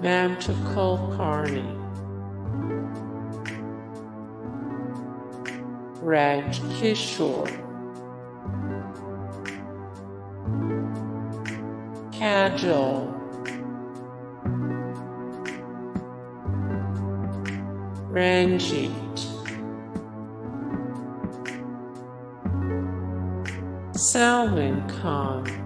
Mamta Kulkarni, Raj Kishore, Kajol, Ranjeet, Salman Khan,